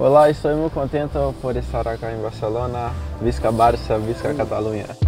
Olá, estou muito contento por estar aqui em Barcelona. Visca Barça, Visca Catalunha.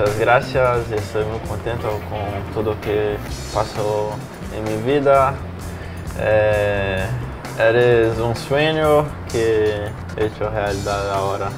Muchas gracias, estoy muy contento con todo que pasó en mi vida. Eh, eres un sueño que he hecho realidad ahora.